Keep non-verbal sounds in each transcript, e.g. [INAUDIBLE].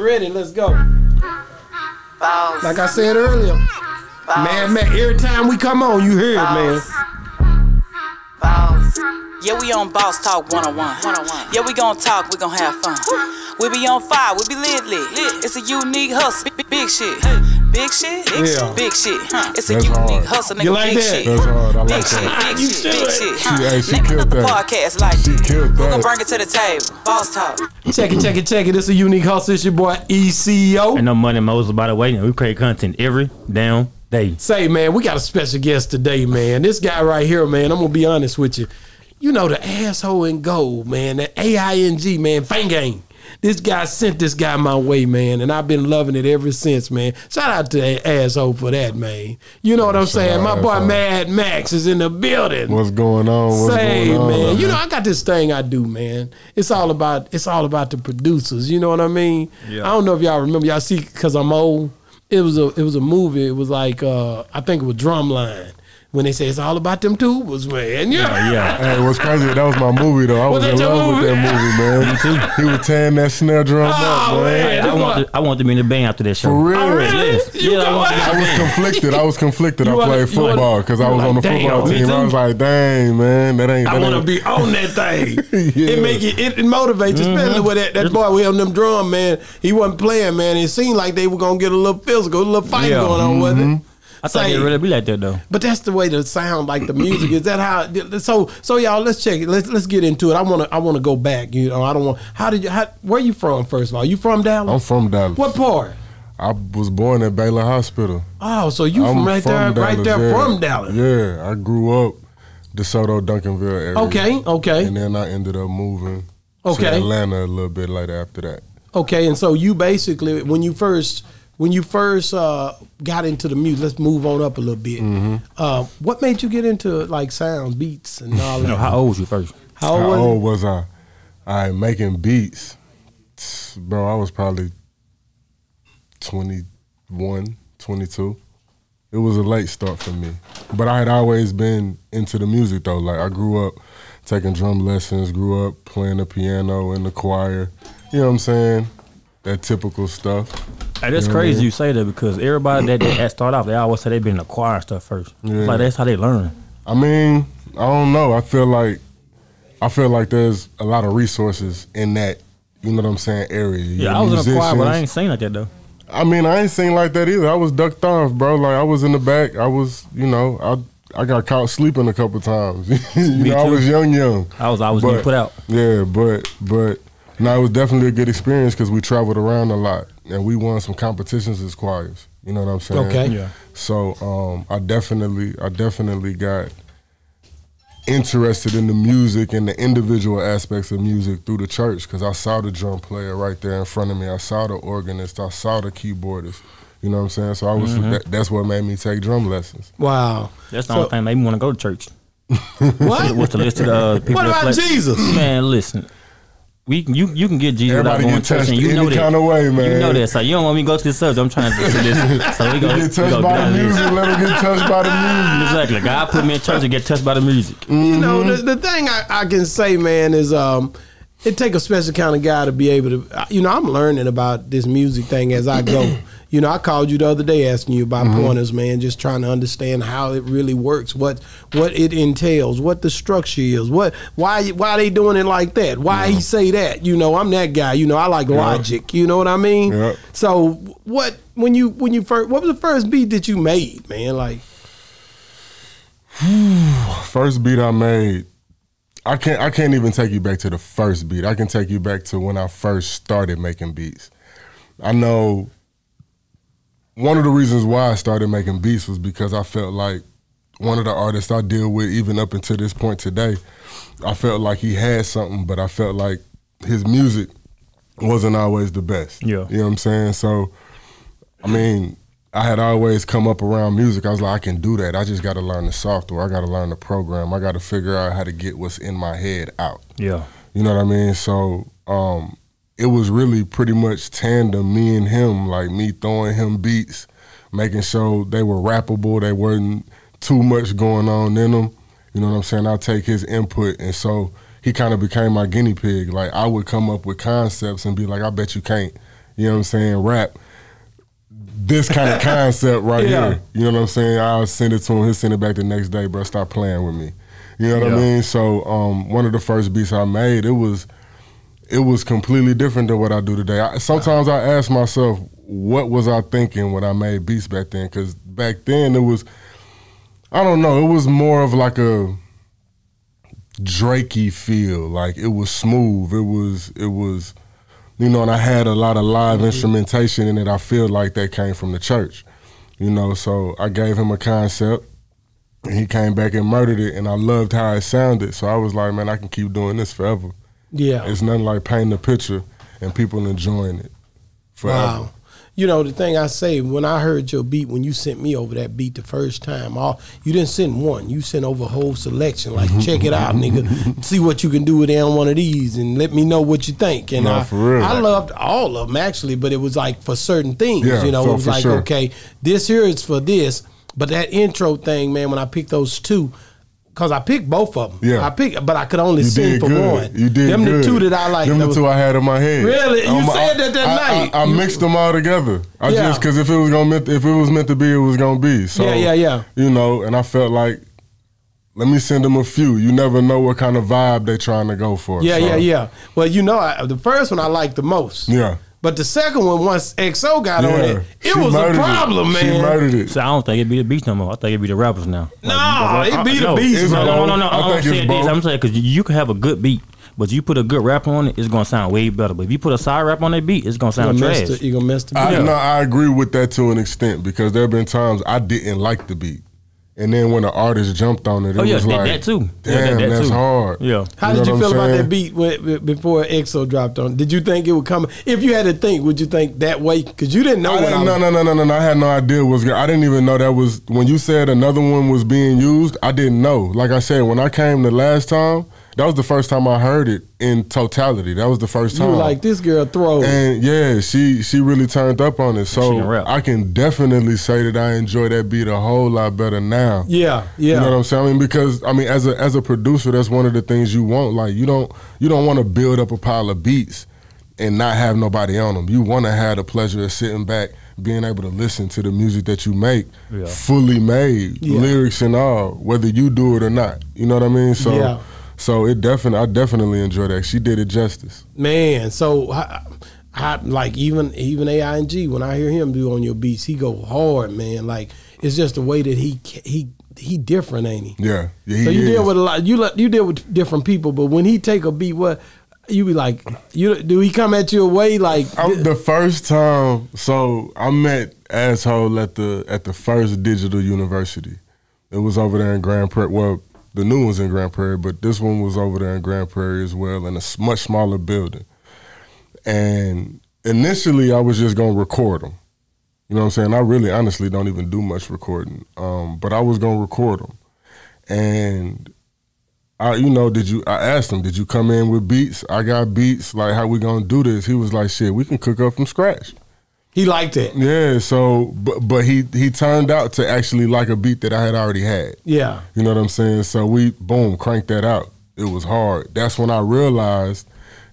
Ready? Let's go. Like I said earlier, man, man. Every time we come on, you hear it, man. Yeah, we on Boss Talk 101. Yeah, we gon' talk, we gon' have fun. We be on fire, we be lit lit. It's a unique hustle, big, big shit. Big shit, big Yeah. shit, big shit. It's a That's unique hard. hustle, nigga. You like big that? shit. That's hard. I Big like shit, that. big You shit, should. big shit. She- hey, she Name killed another that. podcast like She this. killed We gon' that. bring it to the table. Boss Talk. Check it, check it, check it. This is a unique hustle. It's your boy E CEO. And no money Moses by the way. We create content every damn day. Say, man, we got a special guest today, man. This guy right here, man, I'm gonna be honest with you. You know the asshole in gold, man. That A-I-N-G, man, Fang Gang. This guy sent this guy my way, man, and I've been loving it ever since, man. Shout out to that asshole for that, man. You know what I'm shout saying? My boy. Madd Maxx is in the building. What's going on? What's Say, going on? man, you know I got this thing I do, man. It's all about it's all about the producers. You know what I mean? Yeah. I don't know if y'all remember. Y'all see because I'm old. It was a it was a movie. It was like uh, I think it was Drumline when they say it's all about them tubas, man. Yeah, Yeah. Hey, what's crazy? That was my movie though. I Was was, in love movie? with that movie, man. [LAUGHS] Too. He was tearing that snare drum up, Oh, man. man. I want to, I want to be in the band after that show. For real. Oh, really? Yes. You Yeah, I go want to be out. I was conflicted. I was conflicted. I wanna- played football because I you was on the football team. I was like, dang, man, that ain't. That I want to be on that thing. [LAUGHS] Yeah. It make it, it, it motivates, Mm-hmm. especially with that, that boy we on them drum, man. He wasn't playing, man. It seemed like they were gonna get a little physical, a little fight Yeah. going on with it. I thought Say- it really be like that though. But that's the way the sound, like the music, is that how? So, so y'all, let's check it. Let's let's get into it. I want to, I want to go back. You know, I don't want. How did you? How, where you from? First of all, you from Dallas? I'm from Dallas. what part? I was born at Baylor Hospital. Oh, so you I'm from right there, right there yeah. from Dallas? Yeah, I grew up DeSoto, Duncanville area. Okay, okay, And then I ended up moving Okay. to Atlanta a little bit later after that. okay. And so you basically, when you first, when you first uh, got into the music, let's move on up a little bit. Mm-hmm. Uh, what made you get into like sound, beats, and [LAUGHS] all You know, that? how old was you first? How old How was old was I? I making beats, bro. I was probably 21, 22. It was a late start for me, but I had always been into the music though. Like I grew up taking drum lessons, grew up playing the piano in the choir. You know what I'm saying? That typical stuff. Hey, that's You know what I crazy you say that because everybody that, that start off, they always say they've been in the choir and stuff first. Yeah. Like that's how they learn. I mean, I don't know. I feel like I feel like there's a lot of resources in that. You know what I'm saying? Area. You Yeah, I was in the choir, but I ain't sing like that though. I mean, I ain't sing like that either. I was ducked off, bro. Like I was in the back. I was, you know, I I got caught sleeping a couple times. [LAUGHS] you Me know, I was young, young. I was always But- put out. Yeah, but but no, it was definitely a good experience because we traveled around a lot and we won some competitions as choirs. You know what I'm saying? Okay. Yeah. So um, I definitely, I definitely got interested in the music and the individual aspects of music through the church because I saw the drum player right there in front of me. I saw the organist. I saw the keyboardist. You know what I'm saying? So I was. Mm-hmm. That, that's what made me take drum lessons. Wow. That's the So- only thing made me want to go to church. [LAUGHS] What? What's the list of the uh, people What that about play- Jesus? Man, listen. We can, you you can get Jesus Everybody without going to church, and you any know that. kind of way, man. You know that, so you don't want me to go to this subject. I'm trying to do this. [LAUGHS] So we go, get touched go by the music. Let me get touched by the music. Exactly. God put me in church to get touched by the music. You know, Mm-hmm. the, the thing I, I can say, man, is um, it take a special kind of guy to be able to. You know, I'm learning about this music thing as I go. [CLEARS THROAT] you know, I called you the other day asking you about Mm-hmm. pointers, man, just trying to understand how it really works, what what it entails, what the structure is, what why why they doing it like that, why he say that. You know, I'm that guy. You know, I like logic. You know what I mean? Yeah. So what when you when you first what was the first beat that you made, man? Like [SIGHS] First beat I made, I can't I can't even take you back to the first beat. I can take you back to when I first started making beats. I know one of the reasons why I started making beats was because I felt like one of the artists I deal with, even up until this point today, I felt like he had something, but I felt like his music wasn't always the best. Yeah. You know what I'm saying? So, I mean, I had always come up around music. I was like, I can do that. I just got to learn the software. I got to learn the program. I got to figure out how to get what's in my head out. Yeah. You know what I mean? So um, it was really pretty much tandem, me and him, like me throwing him beats, making sure they were rappable, they weren't too much going on in them. You know what I'm saying? I'll take his input. And so he kind of became my guinea pig. Like I would come up with concepts and be like, I bet you can't. you know what I'm saying, rap this kind of [LAUGHS] concept right Yeah. here. You know what I'm saying? I'll send it to him. He'll send it back the next day, bro. Stop playing with me. You know what I mean? So um, one of the first beats I made, it was it was completely different than what I do today. I, sometimes I ask myself, what was I thinking when I made beats back then? Because back then it was, I don't know, it was more of like a Drakey feel. Like it was smooth. It was it was, you know, and I had a lot of live mm-hmm. instrumentation in it. I feel like that came from the church, you know. So I gave him a concept. And he came back and murdered it, and I loved how it sounded. So I was like, man, I can keep doing this forever. Yeah. It's nothing like painting a picture and people enjoying it forever. Wow. You know the thing I say when I heard your beat when you sent me over that beat the first time, all you didn't send one, you sent over a whole selection. Like [LAUGHS] check it out, nigga. See what you can do with it on one of these, and let me know what you think. And I, for real. I loved all of them actually, but it was like for certain things. Yeah, you know, it was like sure. okay, this here is for this, but that intro thing, man. When I picked those two. Cause I picked both of them. Yeah. I picked, but I could only You sing for good. one. You did Them good. the two that I like. Them the two I had in my head. Really? You Um, said I- that that I, night. I, I mixed them all together. I Yeah. just because if it was gonna meant, if it was meant to be, it was gonna be. So Yeah, yeah, yeah. You know, and I felt like, let me send them a few. You never know what kind of vibe they're trying to go for. Yeah, So, yeah, yeah. Well, you know, I, the first one I liked the most. Yeah. But the second one, once XO got on it, it She was a murdered it. problem, She man. murdered it. So I don't think it be the beats no more. I think it be the rappers now. No, Like, it be the no, beats, No, no, no, no. I I'm think it's saying this. I'm saying because you can have a good beat, but you put a good rapper on it, it's gonna sound way better. But if you put a side rap on that beat, it's gonna You sound gonna, trash. the, you gonna mess the I, beat no. I agree with that to an extent because there have been times I didn't like the beat, and then when the artist jumped on it, it Oh yeah, was that, like, that too. Yeah, Damn, that, that that's too. hard. Yeah. How You did you feel I'm about that beat when, when- before EXO dropped on? Did you think it would come? If you had to think, would you think that way? Because you didn't know I what didn't, was. no, no, no, no, no, no. I had no idea was. I didn't even know that was when you said another one was being used. I didn't know. Like I said, when I came the last time, that was the first time I heard it in totality. That was the first time. were like, this girl throws. and yeah, she she really turned up on it. So can. I can definitely say that I enjoy that beat a whole lot better now. yeah, yeah. You know what I'm saying? I mean, because I mean, as a as a producer, that's one of the things you want. Like, you don't you don't want to build up a pile of beats and not have nobody on them. You want to have the pleasure of sitting back, being able to listen to the music that you make, Yeah. fully made, Yeah. lyrics and all, whether you do it or not. You know what I mean? So, Yeah. So it definitely, I definitely enjoy that. She did it justice. Man, so I, I, like even even AING when I hear him do on your beats, he go hard, man. Like it's just the way that he he he different, ain't he? Yeah, yeah. He so you is. deal with a lot. You you deal with different people, but when he take a beat, what you be like? You do he come at you away like? I'm, the first time, so I met asshole at the at the first digital university. It was over there in Grand Prairie. Well, the new one's in Grand Prairie, but this one was over there in Grand Prairie as well, in a much smaller building. And initially, I was just gonna record them. You know what I'm saying? I really, honestly, don't even do much recording. Um, but I was gonna record them, and I, you know, did you? I asked him, did you come in with beats? I got beats. Like, how we gonna do this? He was like, shit, we can cook up from scratch. He liked it. Yeah. So, but but he he turned out to actually like a beat that I had already had. Yeah, You know what I'm saying? So we boom cranked that out. It was hard. That's when I realized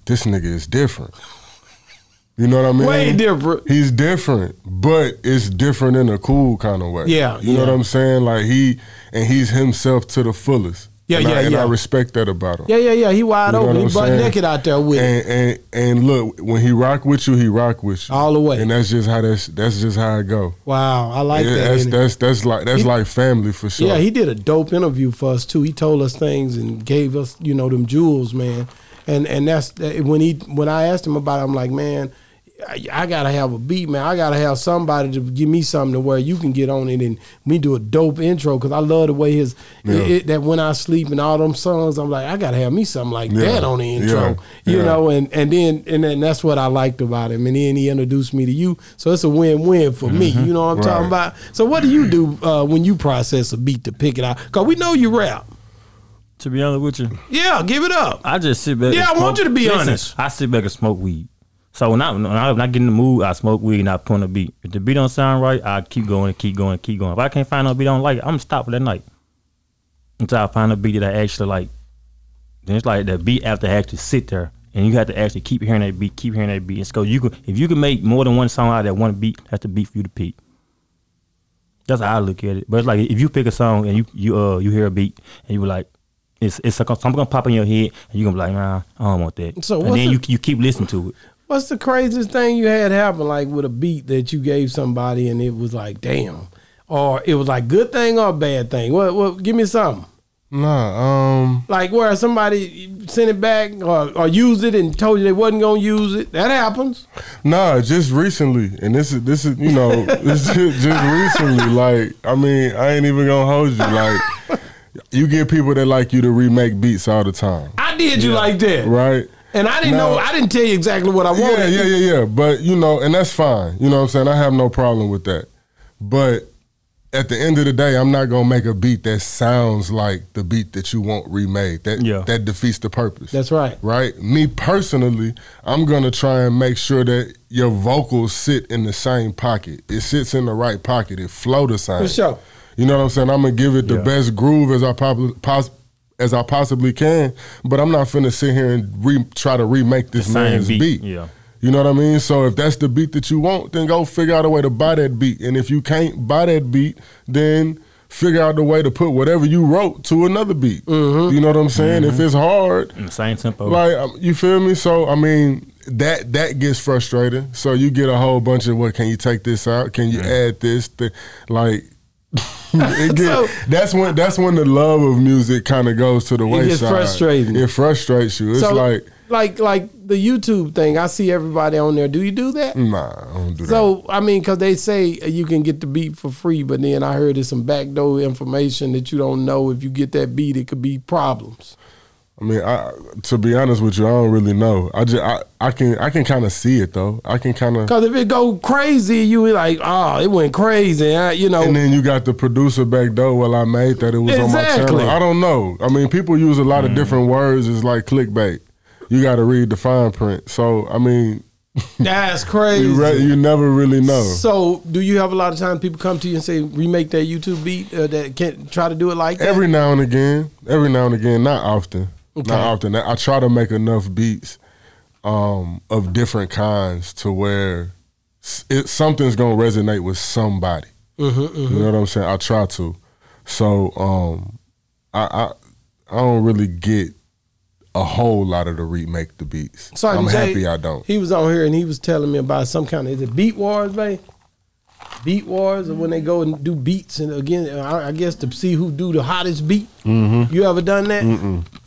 this nigga is different. You know what I mean? way different. He's different, but it's different in a cool kind of way. Yeah, you know what I'm saying? Like he and he's himself to the fullest. Yeah, and yeah, I, and yeah. I respect that about him. Yeah, yeah, yeah. He wide You open. He butt naked out there with. And, and and look, when he rock with you, he rock with you All the way. And that's just how that's that's just how it go. Wow, I like Yeah, that. that's that's that's like that's He- like family for sure. Yeah, he did a dope interview for us too. He told us things and gave us, you know, them jewels, man. And and that's when he when I asked him about, it, I'm like, man, I, I gotta have a beat, man. I gotta have somebody to give me something to where you can get on it and we do a dope intro because I love the way his Yeah. it, it- that when I sleep and all them songs. I'm like, I gotta have me something like Yeah. that on the intro, Yeah. you Yeah. know. And and then and then that's what I liked about him. And then he introduced me to you, so it's a win win for me. You know what I'm talking about? So what do you do uh, when you process a beat to pick it out? Cause we know you rap. To be honest with you, Yeah, give it up. I just sit back. Yeah, and I want smoke- you to be Listen, honest. I sit back and smoke weed. So when I when I, when I get in the mood, I smoke weed and I put on a beat. If the beat don't sound right, I keep going, keep going, keep going. If I can't find no beat I don't like, it, I'm gonna stop for that night until I find a beat that I actually like. Then it's like the beat after I actually sit there and you have to actually keep hearing that beat, keep hearing that beat. And so you could, if you can make more than one song out of that one beat, that's the beat for you to pick. That's how I look at it. But it's like if you pick a song and you you uh you hear a beat and you were like, it's it's something gonna pop in your head and you are gonna be like, nah, I don't want that. So and then the- you you keep listening to it. What's the craziest thing you had happen like with a beat that you gave somebody and it was like, damn, or it was like good thing or bad thing? What? What? Give me something. Nah, um, Like where somebody sent it back or, or used it and told you they wasn't gonna use it. That happens. nah, just recently, and this is this is you know, [LAUGHS] this is just recently. Like, I mean, I ain't even gonna hold you. Like, you get people that like you to remake beats all the time, I did you like that, right? And I didn't No. know. I didn't tell you exactly what I Yeah, wanted. yeah, yeah, yeah. But you know, and that's fine. You know what I'm saying? I have no problem with that. But at the end of the day, I'm not gonna make a beat that sounds like the beat that you want remade. That Yeah. that defeats the purpose. That's right. right? Me personally, I'm gonna try and make sure that your vocals sit in the same pocket. It sits in the right pocket. It flow the same. For sure. You know what I'm saying? I'm gonna give it the Yeah. best groove as I pop- pos- as I possibly can, but I'm not finna sit here and re- try to remake this man's beat, beat. yeah. You know what I mean? So if that's the beat that you want, then go figure out a way to buy that beat. And if you can't buy that beat, then figure out the way to put whatever you wrote to another beat. Mm-hmm. You know what I'm saying? If it's hard, In the same tempo. like um, you feel me? So I mean that that gets frustrating. So you get a whole bunch of what? Can you take this out? Can you add this? Th- like it get, So- that's when that's when the love of music kind of goes to the wayside. gets frustrating. It frustrates you. It's so like like like the YouTube thing. I see everybody on there. Do you do that? nah, I don't do that. So I mean, because they say you can get the beat for free, but then I heard there's some backdoor information that you don't know. If you get that beat, it could be problems. I mean, I, to be honest with you, I don't really know. I just I, I can I can kind of see it though. I can kind of. Because if it go crazy, you be like, oh, it went crazy. uh, You know, And then you got the producer back though. Well, I made that. It was on my channel. I don't know. I mean, people use a lot of different words. It's like clickbait. You got to read the fine print. So I mean, [LAUGHS] that's crazy. you re- you never really know. So, do you have a lot of times people come to you and say, remake that YouTube beat uh, that can't try to do it like that? Every now and again, every now and again, not often, Okay. not often. I try to make enough beats um, of different kinds to where it, something's gonna resonate with somebody. Mm-hmm, You know what I'm saying? I try to. So um, I, I I don't really get a whole lot of the remake the beats. So I'm you happy I don't. He was on here and he was telling me about some kind of is it Beat Wars, babe? Beat Wars, or when they go and do beats, and again, I, I guess to see who do the hottest beat. Mm-hmm. You ever done that?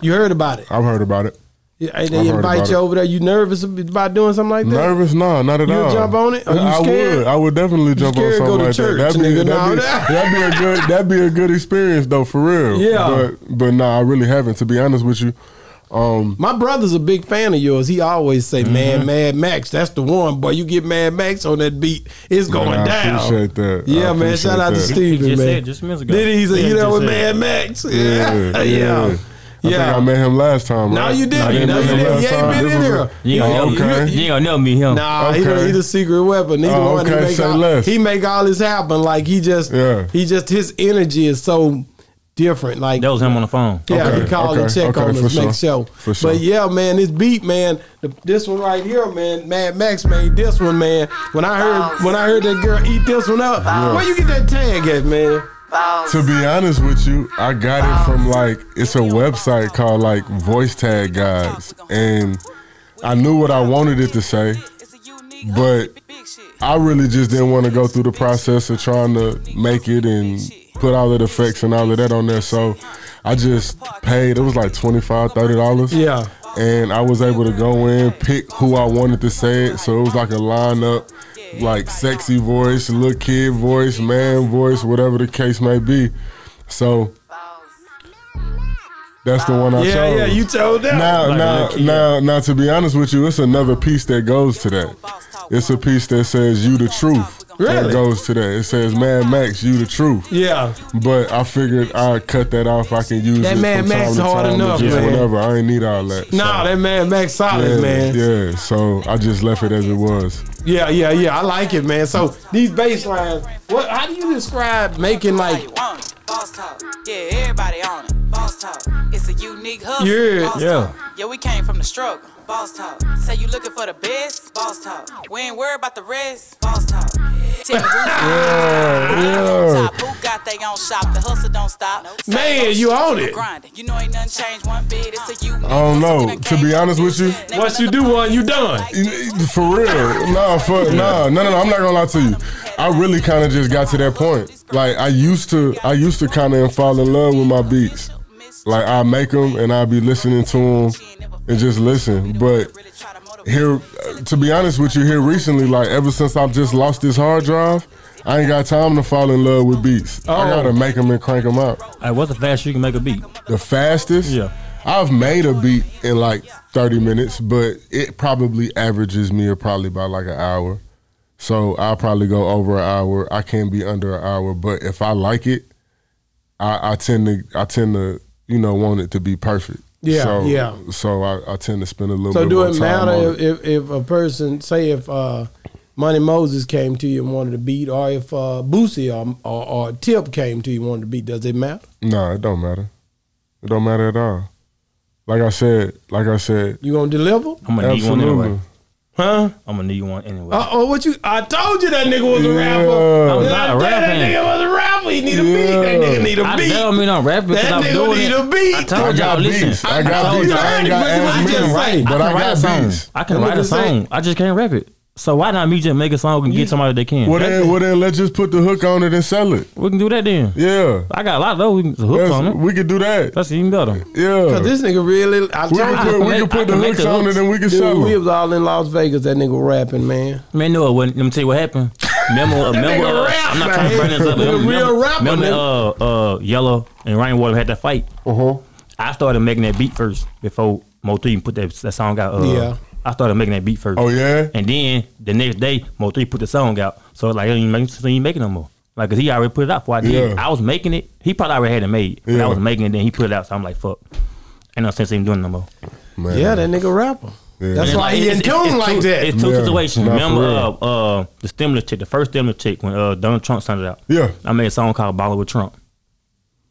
You heard about it? I've heard about it. Yeah, and I've they invite about you it. over there. You nervous about doing something like that? Nervous? No, not at You would all. jump on it? Are you scared? I would. I would definitely jump on scared to go something to like church, that. That'd be, nigga? That'd, be, that- that'd be a good. [LAUGHS] That'd be a good experience though, for real. Yeah. But but nah, I really haven't. To be honest with you, um, My brother's a big fan of yours. He always say, Mm-hmm. "Man, Madd Maxx, that's the one." Boy, you get Madd Maxx on that beat, it's going man, I down. appreciate that. I Yeah, man. Shout appreciate out to that. Steven, He just man. said just a minute ago. Did he say Yeah, you he know with said. Madd Maxx? Yeah, [LAUGHS] Yeah, yeah. yeah. I think I met him last time. No, you didn't. No, meet you didn't. last You ain't time. been This in here. You ain't, gonna, Okay. you, you ain't gonna know me him. Nah, he, Okay. he the secret weapon. He the Oh, one that okay, make say all, less. he make all this happen. Like he just, Yeah. he just his energy is so different. Like That was him on the phone. yeah, Okay, he called and check okay, on for us, make sure. sure. For sure. But yeah, man, this beat, man, the, this one right here, man, Madd Maxx made this one, man. When I heard when I heard that girl eat this one up, where you get that tag at, man? To be honest with you, I got it from like it's a website called like Voice Tag Guys, and I knew what I wanted it to say. But I really just didn't want to go through the process of trying to make it and put all of the effects and all of that on there. So I just paid. It was like $25, $30. Yeah. And I was able to go in, pick who I wanted to say it. So it was like a lineup, like sexy voice, little kid voice, man voice, whatever the case may be. So that's the one I Yeah, chose. yeah, you told them. Now, Like now, now, now. To be honest with you, it's another piece that goes to that. It's a piece that says "You the truth." Really? That goes to that. It says "Madd Maxx, you the truth." Yeah. But I figured I'd cut that off. I can use That it Mad from Max time to hard time to enough, just man. whatever. I ain't need all that. Nah, So, that Madd Maxx solid, yeah, man. Yeah. So I just left it as it was. Yeah, yeah, yeah. I like it, man. So these bass lines, what? How do you describe making like? Boss talk. Yeah, everybody on it. Boss talk. It's a unique hustle. Yeah. Yeah. Yeah, we came from the struggle. Boss talk. Say you looking for the best. Boss talk. We ain't worried about the rest. Boss talk. Tell me who's Yeah, yeah. Who got they own shop? The hustle don't stop. Man, you own it. You know ain't nothing changed one bit. It's a unique I don't know. To be honest with you, Once you do one, you done. For real, nah, for nah, no, no, no. I'm not gonna lie to you. I really kind of just got to that point. Like I used to, I used to kind of fall in love with my beats. Like I make them and I be listening to them and just listen. But here, to be honest with you, here recently, like ever since I've just lost this hard drive, I ain't got time to fall in love with beats. I Oh. gotta make them and crank them out. Hey, what's the fastest you can make a beat? The fastest, Yeah. I've made a beat in like 30 minutes, but it probably averages me probably about like an hour. So I'll probably go over an hour. I can't be under an hour, but if I like it, I, I tend to I tend to you know want it to be perfect. Yeah, so, yeah. So I, I tend to spend a little. So bit do more it time matter if, if, if a person, say if uh, Money Moses came to you and wanted to beat, or if uh, Boosie or, or, or Tip came to you and wanted to beat, does it matter? No, it don't matter. It don't matter at all. Like I said, like I said, You gonna deliver? I'm gonna need one anyway. Huh? I'm gonna need one anyway. Uh oh, what you? I told you that nigga was a Yeah. rapper. I'm not I a rapper. That nigga was a rapper. He need a beat. That Yeah. nigga need a I beat. tell me I'm rapping because That I'm nigga doing need it. a beat. I I told y'all, listen. beats. I I got told beats. you. I ain't got heard as I many, just say. but I I can write a got song. beats. I can That write a nigga say- song. I just can't rap it. So why not me just make a song and get somebody that can? Well then, well then, let's just put the hook on it and sell it. we can do that then. Yeah, I got a lot of those. We can hook That's- on it. we could do that. That's even better. Yeah, Cause this nigga really, I we told can you, put, we I can put the can make hooks the on hooks. it and we can dude, sell we them. was all in Las Vegas. That nigga rapping, man. Man, no, when, let me tell you what happened. Remember, uh, remember uh, rap, I'm not man. trying to bring this up. He a Remember, real remember, rapper, remember uh, uh, Yellow and Rainwater had that fight. Uh huh. I started making that beat first before Mo3 put that, that song out. Uh, Yeah. I started making that beat first. Oh yeah. And then the next day, Mo3 put the song out. So like, I ain't making, so he ain't making no more. Like, cause he already put it out before I did. Yeah. I was making it. He probably already had it made. But Yeah. I was making it, then he put it out. So I'm like, fuck. Ain't no sense in doing it no more. Man. Yeah, that nigga rapper. Yeah. That's And why it's he in it's- tune it's like two, that. It's two Yeah. situations. Remember uh, uh, the stimulus check, the first stimulus check when uh, Donald Trump signed it out. Yeah. I made a song called "Balling with Trump.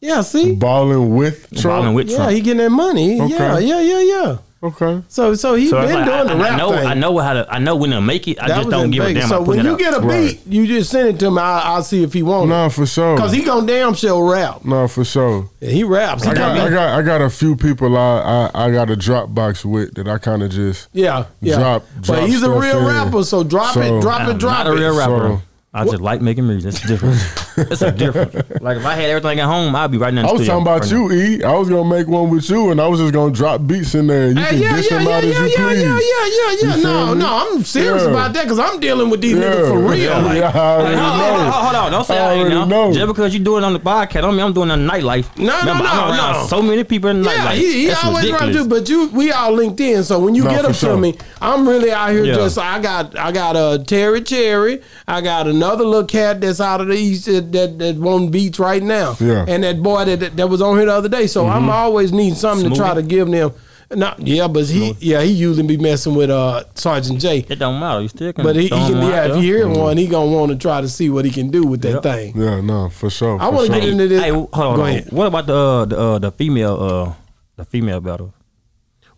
Yeah, see. Balling with Trump. Ballin' with Yeah, he getting that money. Okay. Yeah, yeah, yeah, yeah. Okay. So, so he So been like, doing I, the I, rap I know, thing. I know how to, I know when to make it. I That just don't in give a damn. So I when you get a Right. beat, you just send it to me. I, I'll see if he want it. Nah, for sure. Cause he gonna damn sure rap. Nah, for sure. Yeah, he raps. He I got, got, I got, I got a few people I, I, I got a Dropbox with that I kind of just. yeah, yeah. Drop- but he's a stuff real in. rapper, so drop So- it, drop it, drop not a real rapper. So- I just like making music. It's different. [LAUGHS] it's a different. Like if I had everything at home, I'd be right now. I was talking about right now. you, E. I was gonna make one with you, and I was just gonna drop beats in there. and You Hey, can yeah, dish yeah, them yeah, out yeah, as you yeah, please. yeah, yeah, yeah, yeah. You No, me? no, I'm serious Yeah. about that because I'm dealing with these Yeah, niggas for real. yeah, Like, yeah, I already Hold on, hold on, hold on. Don't say I I ain't know. know. Just because you do it on the podcast, I mean I'm doing it on the nightlife. No, no, Remember, no, I'm no. so many people in the Yeah, nightlife. he, he always trying to do, but you, we all linked in. So when you get for up sure. to me, I'm really out here just. I got, I got a Terry Cherry. I got another little cat that's out of the east that that, that won beats right now. Yeah. And that boy that that was on here the other day. So I'm always needing something to try to give them. Not, yeah, but he, yeah, he usually be messing with uh Sergeant J. It don't matter. You still can. But he, he can, out yeah, if you hear one, he gonna want to try to see what he can do with that Yep. thing. Yeah, no, for sure. I wanna sure. get into this. Hey, hold on. Go ahead. What about the uh, the uh, the female uh the female battle?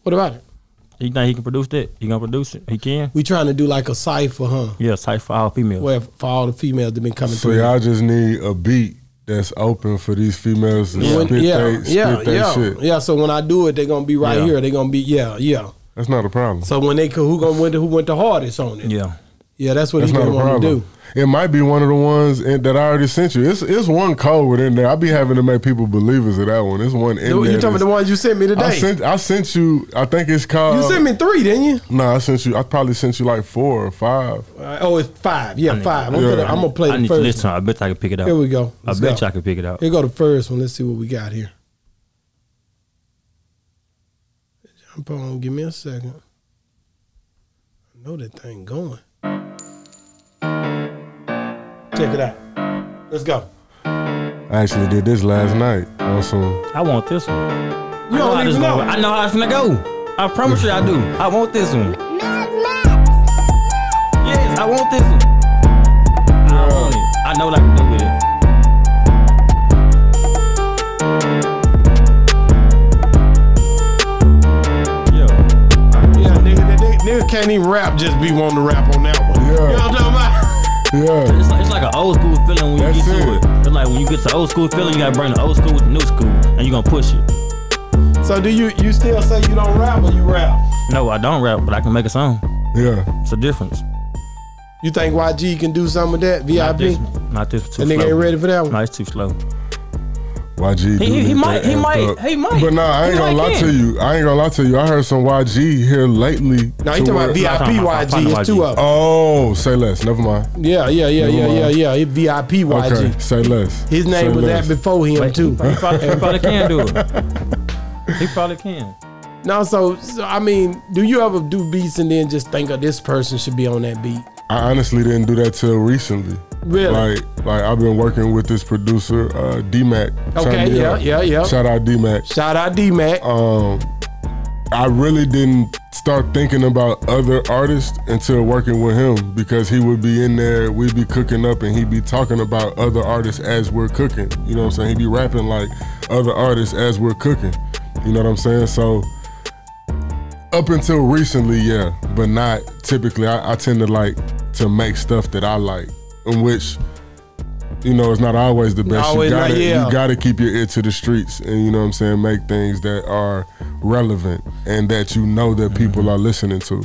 What about it? You think he can produce that? He gonna produce it? He can. We trying to do like a cipher, huh? Yeah, type for all females. Well, for all the females that been coming So through. y'all just need a beat that's open for these females to When- spit yeah, they, yeah, spit they yeah, shit. yeah. So when I do it, they're gonna be right Yeah. here. They're gonna be yeah, yeah. That's not a problem. So when they who gonna win? the- Who went the hardest on it? yeah. Yeah, that's what That's he not a been wanting to do. It might be one of the ones in, that I already sent you. It's it's one code in there. I'll be having to make people believers of that one. It's one in You there. talking about the ones you sent me today? I sent I sent you. I think it's called. you sent me three, didn't you? No, I sent you. I probably sent you like four or five. Uh, oh, it's five. Yeah, need- five. I'm, Yeah. gonna, I'm gonna play I the need to first. listen. one. I bet I can pick it out. Here we go. I Let's bet go. you I can pick it out. Here go the first one. Let's see what we got here. Jump on. Give me a second. I know that thing going. Check it out. Let's go. I actually did this last night on. I want this one. You I know how this know. Going. I know how it's gonna go. I promise you, I do. I want this one. Yes, I want this one. I want it. I know what I do it. Yo. Yeah, nigga. Nigga can't even rap. Just be wanting to rap on that one. Yeah. You know yeah. It's like, it's like an old school feeling when you That's get to it. it. It's like when you get to old school feeling, you gotta bring the old school with the new school, and you gonna push it. So do you you still say you don't rap or you rap? No, I don't rap, but I can make a song. Yeah. It's a difference. You think YG can do some of that? Not this, VIP? not this too That nigga slow. ain't ready for that one. No, it's too slow. YG. do He- he might- he might- up. he might. But nah, I He ain't gonna lie can. to you. I ain't gonna lie to you. I heard some YG here lately. No, you talking about VIP YG. Partner It's two of them. Oh, say less. Never mind. Yeah, yeah, yeah, yeah, yeah, yeah. It VIP YG. Okay, say less. His name Say was less. that before him But too. He probably, he probably can do it. [LAUGHS] He probably can. No, so, so I mean, do you ever do beats and then just think of this person should be on that beat? I honestly didn't do that till recently. Really? Like, like I've been working with this producer, uh, D Mac. Okay, yeah, yeah, yeah. Shout out D Mac. Shout out D Mac. Um, I really didn't start thinking about other artists until working with him because he would be in there, we'd be cooking up, and he'd be talking about other artists as we're cooking. You know what I'm saying? He'd be rapping like other artists as we're cooking. You know what I'm saying? So up until recently, yeah, but not typically. I, I tend to like to make stuff that I like, in which you know it's not always the best. Always you gotta yeah. you gotta keep your ear to the streets, and you know what I'm saying. Make things that are relevant and that you know that people are listening to.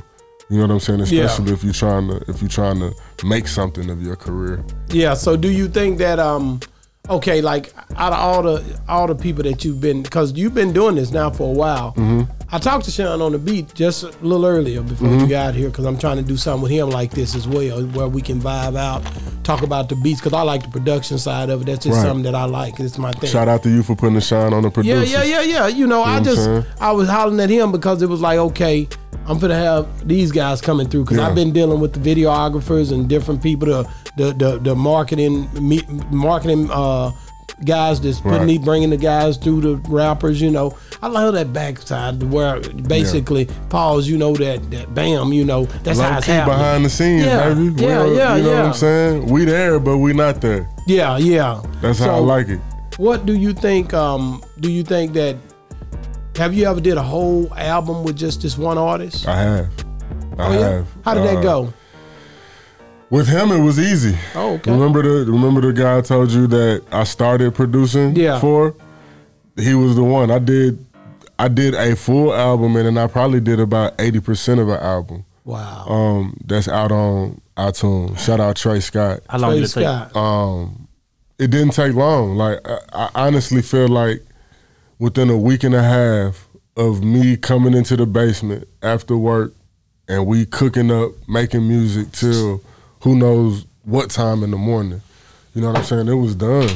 You know what I'm saying? Mm-hmm. Yeah. Especially if you're trying to if you're trying to make something of your career. Yeah. So do you think that um okay, like out of all the all the people that you've been because you've been doing this now for a while. Mm-hmm. I talked to Sean on the beat just a little earlier before Mm-hmm. you got here because I'm trying to do something with him like this as well, where we can vibe out, talk about the beats because I like the production side of it. That's just Right. something that I like. It's my thing. Shout out to you for putting the shine on the production. Yeah, yeah, yeah, yeah. You know, I I'm just? I was hollering at him because it was like, okay, I'm gonna have these guys coming through because Yeah. I've been dealing with the videographers and different people, the the the, the marketing me, marketing uh, guys that's putting Right. these bringing the guys through the rappers. You know, I love that backside where basically pause. You know that that bam. You know that's how it's happening. behind the scenes, Yeah, baby. Yeah, don't- yeah, You know yeah. what I'm saying? We there, but we not there. Yeah, yeah. That's how I like it. What do you think? Um, do you think that? Have you ever did a whole album with just this one artist? I have. I Oh, yeah? have. How did that Uh, go? With him, it was easy. Oh, okay. Remember the remember the guy I told you that I started producing Yeah. for? He was the one. I did I did a full album and then I probably did about eighty percent of an album. Wow. Um, that's out on iTunes. Shout out Trey Scott. How long Trey did it take? Scott. Um, it didn't take long. Like I, I honestly feel like within a week and a half of me coming into the basement after work and we cooking up, making music till who knows what time in the morning. You know what I'm saying? It was done.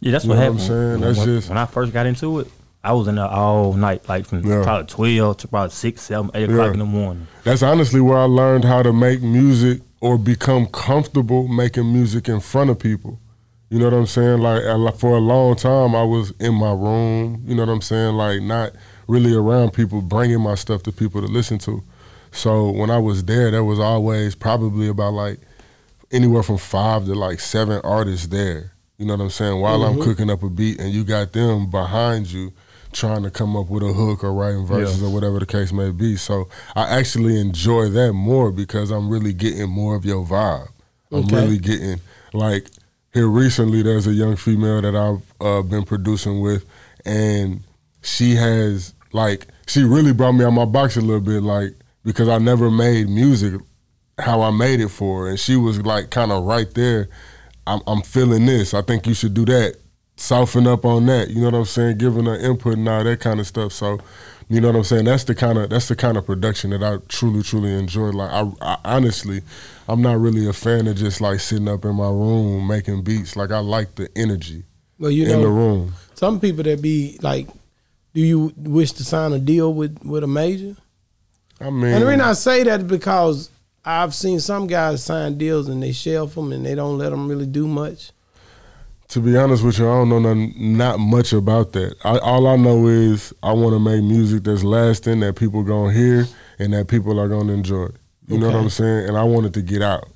Yeah, that's You what know what I'm happened. saying? That's when- just- when I first got into it. I was in there all night, like from Yeah. probably twelve to probably six, seven, eight o'clock Yeah. in the morning. That's honestly where I learned how to make music or become comfortable making music in front of people. You know what I'm saying? Like like, for a long time, I was in my room. You know what I'm saying? Like not really around people, bringing my stuff to people to listen to. So when I was there, there was always probably about like anywhere from five to like seven artists there. You know what I'm saying? While I'm cooking up a beat, and you got them behind you trying to come up with a hook or writing verses or whatever the case may be. So I actually enjoy that more because I'm really getting more of your vibe. I'm Okay. really getting like here recently. There's a young female that I've uh, been producing with, and she has like she really brought me out my box a little bit, like because I never made music how I made it for her, and she was like kind of right there. I'm, I'm feeling this. I think you should do that. Soften up on that. You know what I'm saying? Giving her input and all that kind of stuff. So, you know what I'm saying? That's the kind of that's the kind of production that I truly truly enjoy. Like I, I honestly, I'm not really a fan of just like sitting up in my room making beats. Like I like the energy Well, you in the know, room. some people that be like, do you wish to sign a deal with with a major? I mean, And the reason I say that is because I've seen some guys sign deals and they shelf them and they don't let them really do much. To be honest with you, I don't know nothing, not much about that. I, all I know is I want to make music that's lasting, that people gonna hear, and that people are gonna enjoy. You know what I'm saying? And I want it to get out.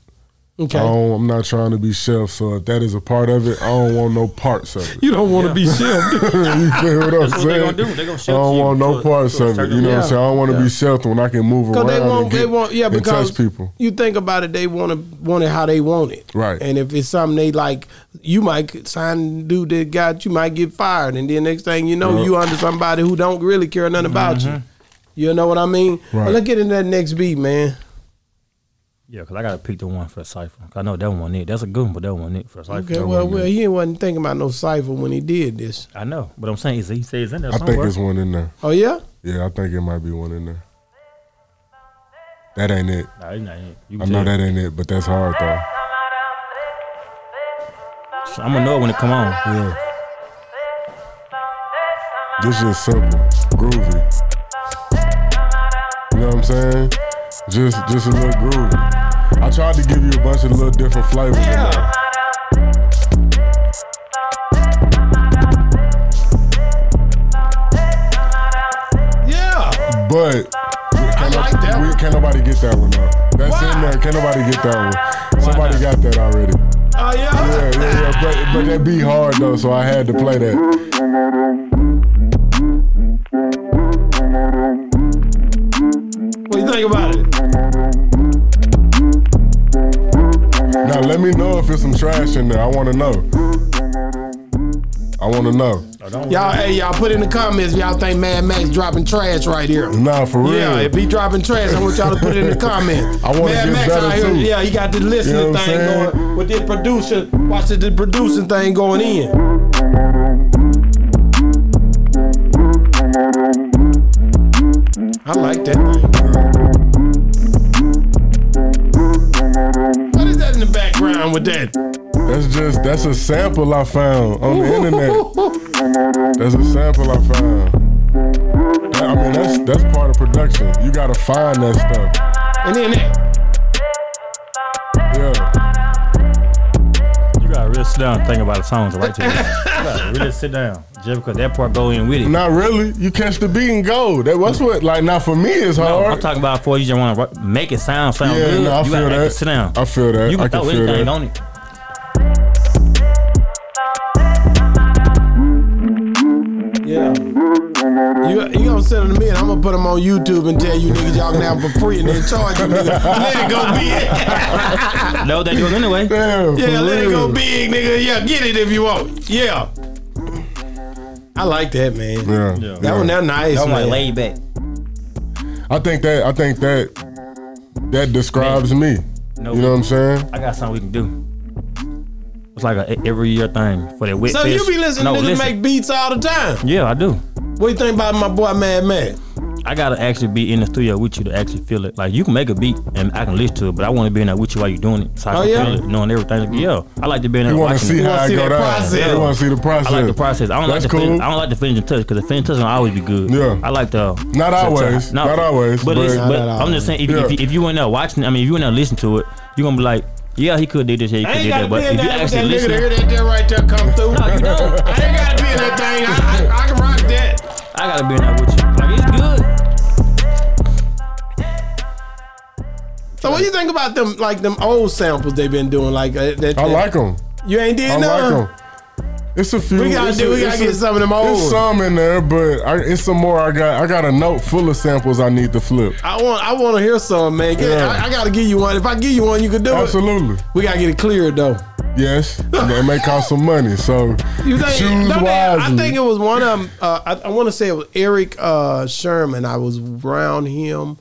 Okay. I don't, I'm not trying to be chef, so if that is a part of it, I don't want no parts of it. You don't want to be chef. [LAUGHS] you feel what I'm That's what they saying? gonna do. They gonna I don't want no a- parts to of it. You know what I'm saying? I don't want to Yeah. be sheltered when I can move around Because they want, and, they get, want, yeah, and because touch people. you think about it, they want to want it how they want it, Right. And if it's something they like, you might sign a dude that got you might get fired, and then next thing you know, Yeah. you under somebody who don't really care nothing about you. Mm-hmm. You know what I mean? Right. Well, let's get into that next beat, man. Yeah, because I got to pick the one for the cipher. I know that one it. That's a good one, but that one it for the cipher. Okay, That well, well, yeah. he wasn't thinking about no cipher when he did this. I know, but I'm saying is he says in there I somewhere. think it's one in there. Oh yeah, Yeah, I think it might be one in there. That ain't it. Nah, it's not it. You I know tell. that ain't it, but that's hard though. I'm gonna know it when it come on. Yeah. This is simple, groovy. You know what I'm saying? Just, just a little groovy. I tried to give you a bunch of little different flavors. in yeah. But can't, like that we, can't nobody get that one though. That's Why? in there. Can't nobody get that one. Somebody got that already. Oh yeah. Yeah, yeah, yeah. But, but that beat hard though, so I had to play that. What do you think about it? Me know if it's some trash in there. I want to know. I want to know. Y'all, hey, y'all put in the comments if y'all think Madd Maxx dropping trash right here. Nah, for real. Yeah, if he dropping trash, I want y'all to put it in the [LAUGHS] comments. I wanna Mad get Max better, out here, too. yeah, he got the listening You know thing saying? going with the producer. Watch the, the producing thing going in. I like that background with that? That's just that's a sample I found on the internet. That's a sample I found. That- I mean that's that's part of production. You gotta find that stuff. And then that. Yeah. You gotta really sit down and think about the songs right there. you gotta really sit down. Just because that part go in with it. Not really. You catch the beat and go. That what's what like now for me it's No, hard. I'm talking about for you just want to make it sound sound Yeah, good. no, I you feel that. actually sit down. I feel that. You can I can throw feel anything that. on it. Yeah. You, you gonna send them to me and I'm gonna put them on YouTube and tell you niggas y'all can have them for free and then charge you niggas. [LAUGHS] Let it go big. No, they do it anyway. Damn. Yeah, for let it go big, nigga. Yeah, get it if you want. Yeah. I like that, man. Yeah. Yeah. That one that nice, That one like laid back. I think that I think that that describes me. No, You know what I'm saying? I got something we can do. It's like a every year thing for that wet So fest. you be listening no, to niggas listen. make beats all the time. Yeah, I do. What you think about my boy Mad Mad? I gotta actually be in the studio with you to actually feel it. Like you can make a beat and I can listen to it, but I want to be in there with you while you're doing it, so I Oh, can yeah? feel it, knowing everything. Yeah, I like to be in there You want to watching see it. how wanna it go down. process. You want to see the process. I like the process. I don't That's like the cool. fin- I don't like the finishing touch because the finishing touch will always be good. Yeah. I like the Not always. Not always, But, it's, but- but Not I'm just saying if, Yeah. if, you- if you in there watching, I mean if you in there listening to it, you're gonna be like, yeah, he could do this, yeah, he could do that. But if you there that actually nigga to listen, hear that there right there come through. no, you don't. I ain't gotta be in that thing. I, I, I can rock that. I gotta be in there with you. So what do you think about them like them old samples they've been doing? Like uh, that, I like them. You ain't did I none? like them. It's a few. We gotta do- a- we gotta get a- some of them old ones. some in there, but I, it's some more. I got. I got a note full of samples I need to flip. I want I want to hear some, man. Yeah. I, I gotta give you one. If I give you one, you can do it. Absolutely. We gotta get it cleared though. Yes. it may cost some money, so [LAUGHS] You think? choose they- I think it was one of them. Uh, I, I want to say it was Eric uh, Sherman. I was around him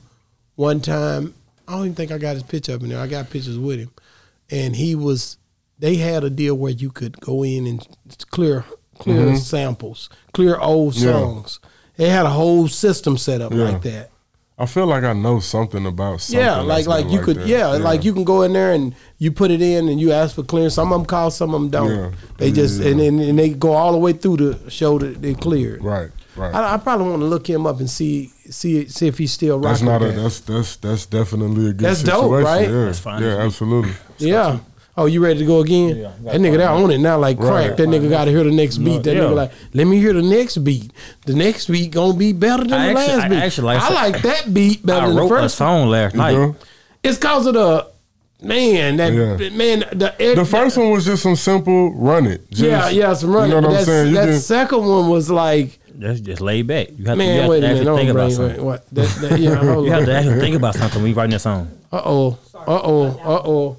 one time. I don't even think I got his picture up in there. I got pictures with him, and he was. They had a deal where you could go in and clear clear samples, clear old Mm-hmm. Yeah. songs. They had a whole system set up Yeah. like that. I feel like I know something about something. Yeah, like like you could, that. yeah, like you can go in there and you put it in and you ask for clearance. Some of them call, some of them don't. Yeah. They just Yeah. and, and and they go all the way through to show that they cleared. Right, right. I, I probably want to look him up and see see see if he's still rocking. that's not a. That's that's that's definitely a good. That's dope, situation. right? Yeah, That's fine. yeah, absolutely. yeah. Oh, you ready to go again? Yeah, that nigga that on it now like crack. Right. That nigga got to hear the next beat. That yeah. nigga like, let me hear the next beat. The next beat gonna be better than I the actually- last I beat. actually like- I like that beat better I than the wrote a first. song last You night. know? It's cause of the man, that Yeah. man, the, The first one was just some simple run it. Just, yeah, yeah, some running. You know what I'm saying? You that can- second one was like, That's just laid back. You have to, you man, have to a minute, actually think about bring something. what that, that yeah, [LAUGHS] You have to actually think about something when you writing that song. Uh oh, uh oh, uh oh,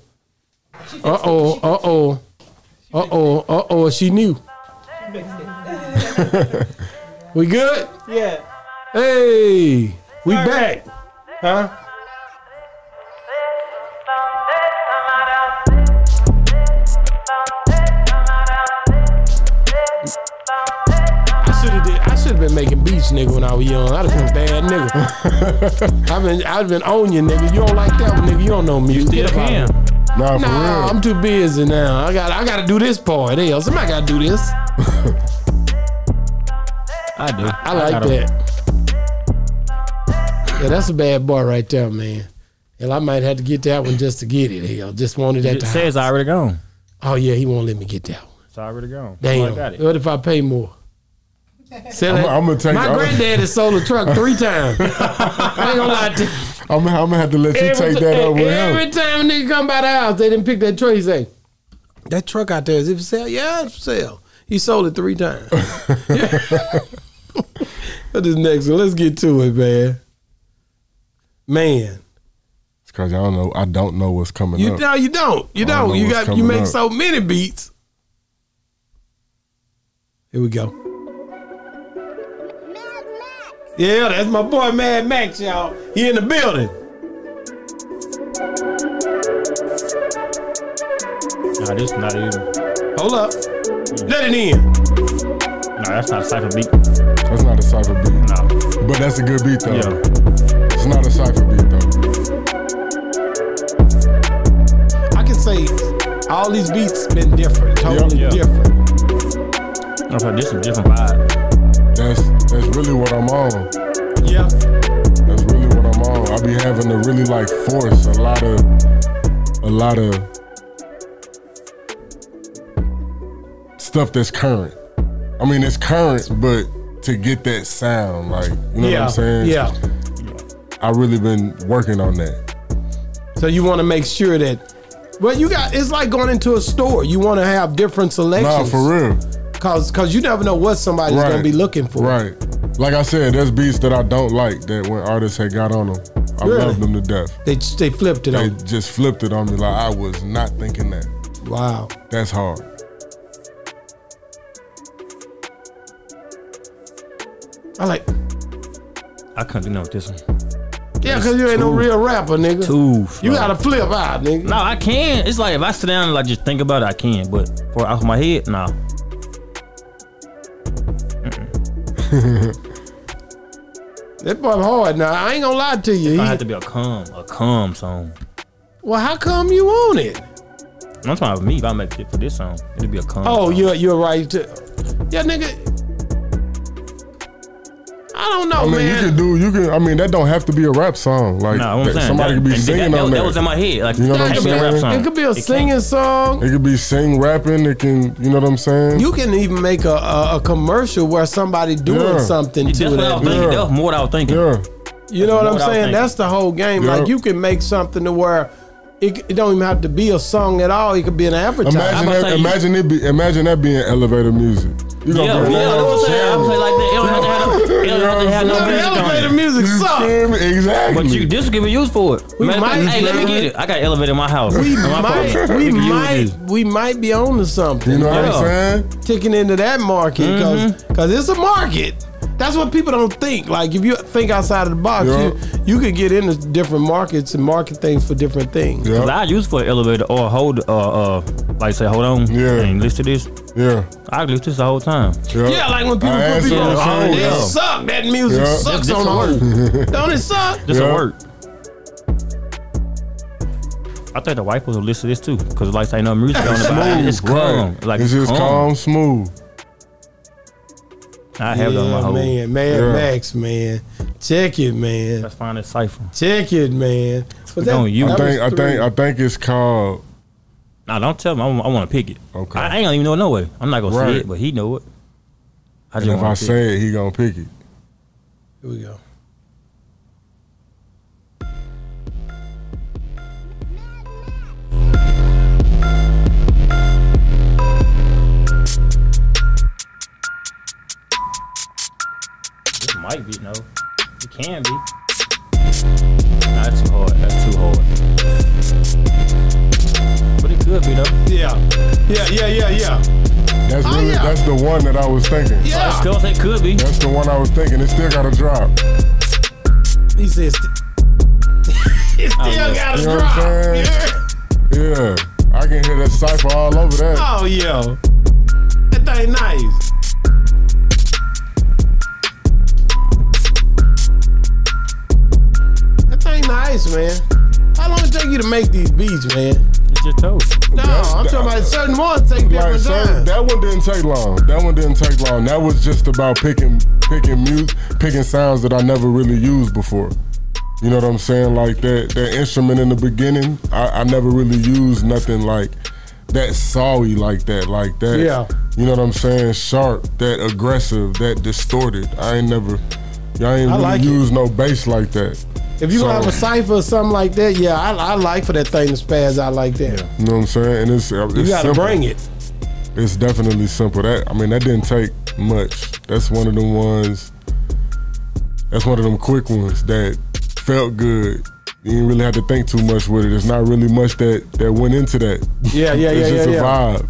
uh oh, uh oh, uh oh, uh oh. She knew. [LAUGHS] we good? Yeah. Hey, we back, huh? Been nigga, when I was young. I'd have been a bad nigga. [LAUGHS] I've been, I've been on you, nigga. You don't like that one, nigga. You don't know music. Still Get can. of. Nah, for Nah, real. I'm too busy now. I got, I got to do this part. Hell, somebody got to do this. I do. I like gotta- that. Yeah, that's a bad boy right there, man. Hell, I might have to get that one just to get it. Hell, just wanted that It to says house. already gone. Oh yeah, he won't let me get that one. It's already gone. Damn. I got it. What if I pay more? Sell I'm- I'm gonna take- My granddad has sold a truck three times. [LAUGHS] I ain't gonna lie to you. I'm, I'm gonna have to let you Every, take that with every time a nigga come by the house, they didn't pick that truck. He say, "That truck out there is it for sale? Yeah, it's for sale." He sold it three times. [LAUGHS] What is next one? Let's get to it, man. Man, It's cause I don't know. I don't know what's coming you up. no, you don't. You don't don't. You got. You make up. so many beats. Here we go. Yeah, that's my boy Madd Maxx, y'all. He in the building. Nah, this not even. Hold up. Hmm. Let it in. Nah, that's not a cipher beat. That's not a cipher beat, Nah. but that's a good beat though. Yeah. It's not a cipher beat though. I can say all these beats been different, totally Yeah. different. Okay, this is a different vibe. That's that's really what I'm on. Yeah. That's really what I'm on. I be having to really like force a lot of a lot of stuff that's current. I mean, it's current, but to get that sound, like you know yeah. what I'm saying? Yeah. I really been working on that. So you want to make sure that. Well, you got. It's like going into a store. You want to have different selections. Nah, for real. Cause, cause you never know what somebody's Right. gonna be looking for. Right. Like I said, there's beats that I don't like that when artists had got on them, I Really? love them to death. They they flipped it on. They on. just flipped it on me like I was not thinking that. Wow. That's hard. I like. I couldn't do nothing with this one. Yeah, cause you ain't no real rapper, nigga. Too. You gotta flip out, nigga. No, I can. It's like if I sit down and like just think about it, I can. But for off my head, nah. [LAUGHS] That boy hard now. I ain't gonna lie to you. I He- have to be a calm, a calm song. well, how come you want it? I'm talking about me. If I make it for this song, it'll be a calm. Oh, song. you're you're right. Too. Yeah, nigga. I don't know, I mean, man. you can do, you can. I mean, that don't have to be a rap song. Like Nah, what I'm that- somebody that, could be and that- singing that, on that, that. was in my head. Like, You know what I'm could be- be a rap saying? song. It could be a It can't. singing song. It could be sing rapping. It can, you know what I'm saying? You can even make a, a, a commercial where somebody doing Yeah. something That's to what I was that. thinking. Yeah. That was more what I was thinking. yeah. You know what I'm what I was saying? That's the whole game. Yeah. Like you can make something to where it, it don't even have to be a song at all. It could be an advertisement. Imagine that. to say you- it be. Imagine that being elevator music. You Yeah, gonna yeah, bring that's that what I'm saying. I'm saying like that. Have no, don't have to have no Yeah, the music on elevator it. music You suck. feel me? Exactly. But you, this will give me use for it. We Matter might- fact, hey, let me get it. I got an elevator in my house. We in my might, apartment. we can use might, this. we might be on to something. You know what Yeah. I'm saying? ticking into that market Mm-hmm. because it's a market. That's what people don't think. Like if you think outside of the box, Yeah. you you could get into different markets and market things for different things. Yeah. Cause I use for an elevator or hold, uh, uh, like say, hold on, Yeah. and listen to this. Yeah. I listen this the whole time. Yeah, like when people I put answer people on the hold, phone, it yeah. suck. That music Yeah. sucks This- on this [LAUGHS] hold. Don't it suck? This Yeah. will work. I think the wife will listen to this too, cause like say no music on the body. It's calm. Right. Like it's just calm, smooth. I have it on my whole. man, Mad Yeah. Max, man. Check it, man. Let's find a cipher. Check it, man. Was gonna use- I think. I think. I think it's called. Nah, don't tell him. I, want to pick it. Okay. I, I ain't gonna even know it no way. I'm not gonna Right. say it, but he know it. I And if I want say it, he gonna pick it. Here we go. Might be no. It can be. Nah, that's too hard. That's too hard. But it could be though. Yeah, yeah, yeah, yeah, yeah. That's Oh, really yeah. that's the one that I was thinking. Yeah, I still think could be. That's the one I was thinking. It still got to drop. He says. [LAUGHS] it still oh, got to You know what drop. I'm saying? Yeah, I can hear that cipher all over that. Oh, yeah. That thing nice. Nice, man. How long it take you to make these beats, man? It's your told. No, That- I'm that- talking about certain ones take Like, different so times. that one didn't take long. That one didn't take long. That was just about picking picking music, picking sounds that I never really used before. You know what I'm saying? Like that that instrument in the beginning, I, I never really used nothing like that sawy like that, like that. Yeah. You know what I'm saying? Sharp, that aggressive, that distorted. I ain't never I ain't I really like it. no bass like that. If you So- have a cipher or something like that, yeah, I, I like for that thing to spaz out like that. You know what I'm saying? And it's, uh, it's You gotta simple. bring it. It's definitely simple. That I mean, that didn't take much. That's one of them ones. That's one of them quick ones that felt good. You didn't really have to think too much with it. There's not really much that that went into that. Yeah, yeah, [LAUGHS] it's yeah, just yeah, a yeah. vibe.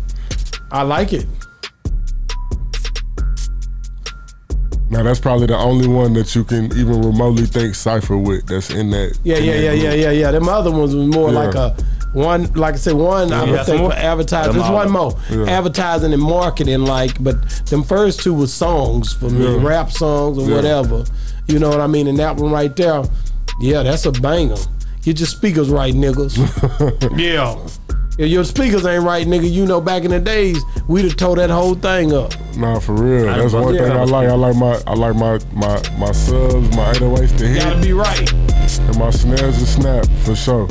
I like it. Now that's probably the only one that you can even remotely think cipher with. That's in that. Yeah, in yeah, that yeah, group. yeah, yeah, yeah. Them other ones was more Yeah. like a one, like I said, one. I would think more? for advertising. Them Just one more, Yeah. advertising and marketing. Like, but them first two was songs for me, Yeah. rap songs or Yeah. whatever. You know what I mean? And that one right there, yeah, that's a banger. Get your speakers right, niggas. [LAUGHS] yeah. If your speakers ain't right, nigga, you know back in the days, we'd have tore that whole thing up. Nah, for real. That's one thing I like. I like my I like my my my subs, my 808s to hit. Gotta be right. and my snares to snap for sure.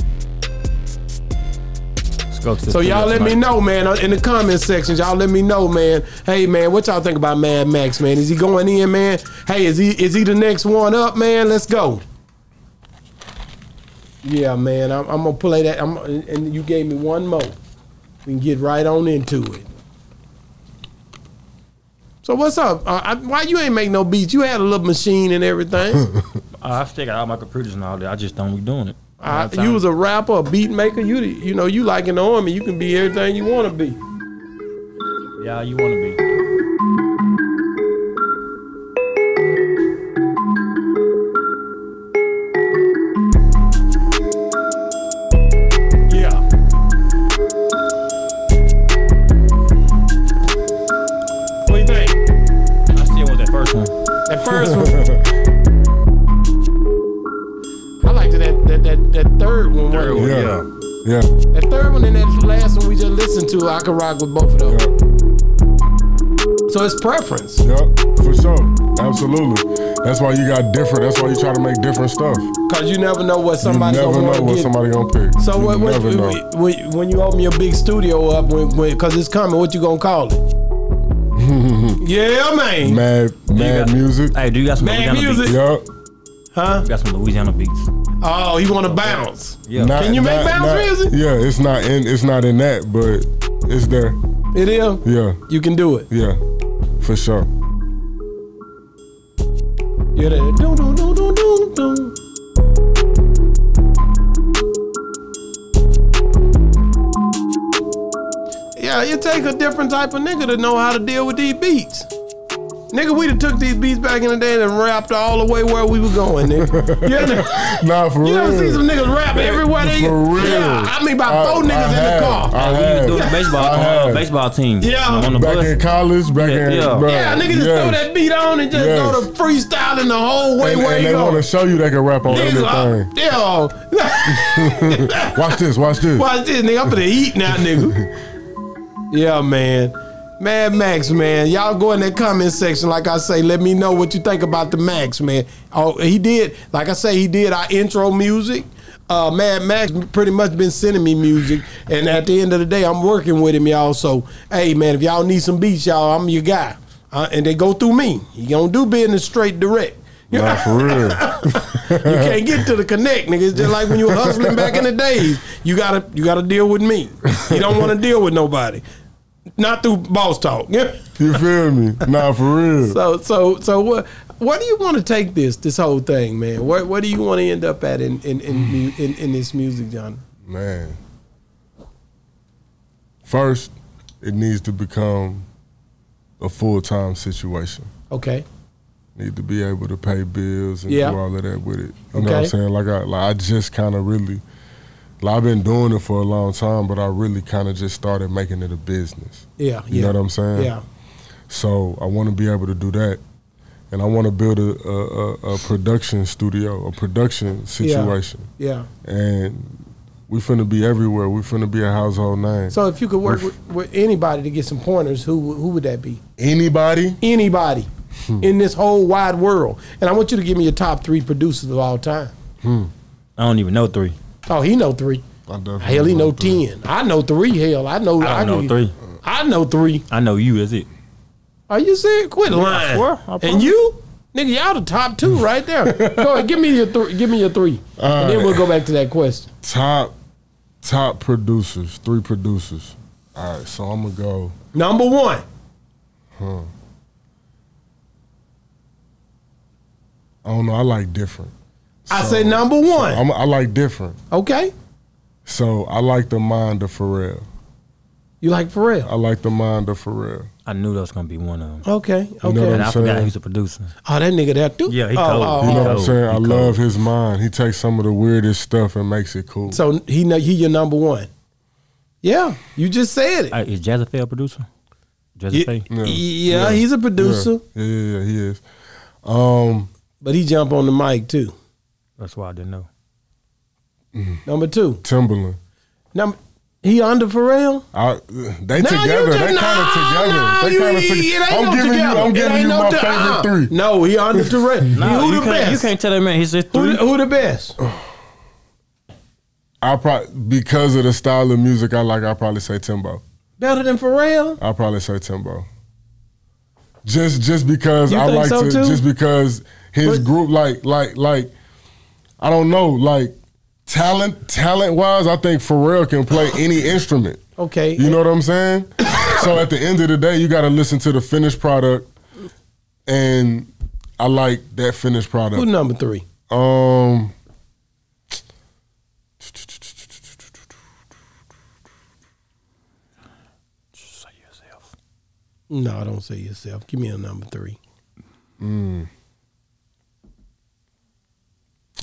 Let's go to the So y'all let me know, man, uh, in the comment sections. Y'all let me know, man. Hey, man, what y'all think about Madd Maxx, man? Is he going in, man? Hey, is he is he the next one up, man? Let's go. Yeah, man, I'm, I'm gonna play that. I'm, and you gave me one more. We can get right on into it. So what's up? Uh, I, why you ain't make no beats? You had a little machine and everything. [LAUGHS] Uh, I still got all my computers and all that. I just don't be doing it. I, you was a rapper, a beat maker. You you know you like an army. You can be everything you want to be. yeah, you want to be. Yeah, yeah. That third one and that last one we just listened to, I could rock with both of them. yeah. So it's preference. Yep, for sure. Absolutely. That's why you got different. That's why you try to make different stuff. Cause you never know what somebody you never gonna know want what to get. somebody gonna pick. so you what, what, never know. when, when you open your big studio up, when, when, cause it's coming, what you gonna call it? [LAUGHS] yeah, man. Mad, mad got- music. Hey, do you got some Mad Louisiana music. beats? Yup. Huh? You got some Louisiana beats. Oh, he want to bounce. Yeah. Not- Can you make not- bounce not- music? Yeah, it's not in. It's not in that, but it's there. It is. Yeah, You can do it. yeah, for sure. Yeah, that. Dun, dun, dun, dun, dun, dun. Yeah, it take a different type of nigga to know how to deal with these beats. Nigga, we done took these beats back in the day and rapped all the way where we were going, nigga. You ever, [LAUGHS] Nah, for real. you ever see some niggas rap everywhere they For real. Yeah, I mean about I- four niggas I in the car. I we was have. doing baseball, I uh, baseball team. Yeah. On the Back bus. in college, back Yeah, in yeah. bruh, yeah, nigga just yes. throw that beat on and just Yes. go to freestyling the whole way And, where and you they want to show you they can rap on Niggas, everything. uh, yeah. [LAUGHS] Watch this, watch this. Watch this, nigga. I'm finna eat now, nigga. [LAUGHS] yeah, man. Madd Maxx, man. Y'all go in that comment section, like I say, let me know what you think about the Maxx, man. Oh, he did, like I say, he did our intro music. Uh, Madd Maxx pretty much been sending me music, and at the end of the day, I'm working with him, y'all. So, hey, man, if y'all need some beats, y'all, I'm your guy, uh, and they go through me. He gonna do business straight direct. Nah, [LAUGHS] for real. You can't get to the connect, nigga. It's just like when you were hustling back in the days. You gotta you gotta deal with me. You don't want to deal with nobody. Not through boss talk. Yeah. You feel me? Nah, for real. So so so what What do you want to take this this whole thing, man? What where do you want to end up at in in in, mu- in, in this music genre? Man. First, it needs to become a full time situation. Okay. Need to be able to pay bills and Yeah. do all of that with it. You know what I'm saying? Like I like I just kind of really like I've been doing it for a long time, but I really kind of just started making it a business. Yeah. You yeah. know what I'm saying? Yeah. So I want to be able to do that, and I want to build a, a, a, a production studio, a production situation, Yeah. and we finna be everywhere. We finna be a household name. So if you could work With- with, with anybody to get some pointers, who who would that be? Anybody? Anybody Hmm. in this whole wide world. And I want you to give me your top three producers of all time. Hmm. I don't even know three. Oh, he know three. I definitely Hell, he know want ten. I know three. Hell, I know. I don't know three. I know three. I know you. That's it. Are you serious? Quit lying. swear. I and you, nigga, y'all the top two [LAUGHS] right there. go ahead, give me your three. Give me your three, and then we'll go back to that question. Top, top producers. Three producers. All right, so I'm gonna go. Number one. Huh. I don't know. I like different. I So- say number one. I'm, I like different. okay. So I like the mind of Pharrell. You like Pharrell? I like the mind of Pharrell. I knew that was gonna be one of them. Okay. know Okay. what And I'm I forgot saying? he's a producer. oh, that nigga that too. Yeah, he oh, cold. oh, You know oh. what I'm saying? He I cold. love his mind. He takes some of the weirdest stuff and makes it cool. So he he your number one. Yeah, you just said it. Uh, is Jazzy a producer? Jazzy yeah, Yeah. yeah, Yeah. he's a producer, Yeah, yeah, yeah, he is. Um, but he jump on the mic too. That's why I didn't know. Mm. Number two. Timbaland. Number he under Pharrell. I, they No, together. you They just- kind of no, together. no, they kind of together. I'm no giving together. you. I'm giving you no my to- favorite uh-uh. three. No, he under [LAUGHS] Pharrell. No, who you the can't, best? You can't tell that man. He's just Who, three. the- who the best? [SIGHS] I probably because of the style of music I like. I probably say Timbo. Better than Pharrell? I probably say Timbo. Just just because You I like so, to. too? Just because his But- group like like like I don't know like talent talent wise. I think Pharrell can play any instrument. Okay. You know what I'm saying? so at the end of the day, you got to listen to the finished product, and I like that finished product. Who number three? Um, Say yourself. No, don't say yourself. Give me a number three.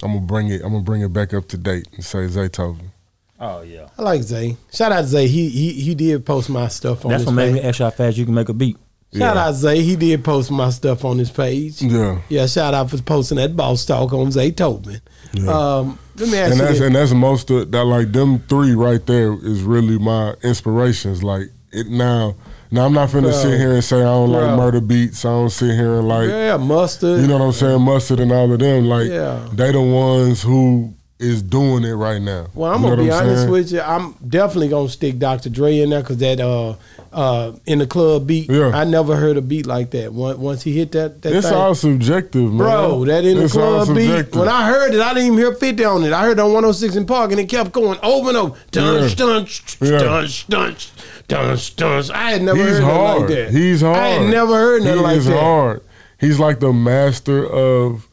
I'm gonna bring it. I'm gonna bring it back up to date and say Zaytoven. Oh yeah. I like Zay. Shout out Zay. He he he did post my stuff on That's his what made me page. ask you how fast you can make a beat. Shout Yeah. out Zay. He did post my stuff on his page. Yeah, Yeah, shout out for posting that boss talk on Zaytoven. Um, let me ask and you that's this. and that's most of that. Like them three right there is really my inspirations. Like it now. Now I'm not finna Bro. sit here and say I don't Bro. like Murda Beatz. I don't sit here and like yeah, mustard. You know what I'm saying? Mustard and all of them, like Yeah. they the ones who is doing it right now. Well, I'm You know gonna be I'm honest saying? with you. I'm definitely gonna stick Dr. Dre in there because that uh uh in the club beat. Yeah. I never heard a beat like that. Once once he hit that that It's thing, all subjective, man. bro. That in the It's all club beat. When I heard it, I didn't even hear 50 on it. I heard it on 106 in Park, and it kept going over and over. Dunch, Yeah. dunch, Yeah. dunch, dunch, dunch, dunch. I had never He's heard nothing hard. like that. He's hard. I had never heard nothing he like is that. hard. He's like the master of